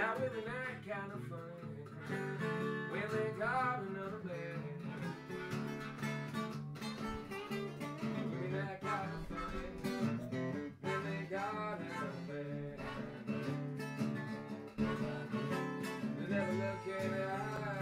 Now with a night kind of fun.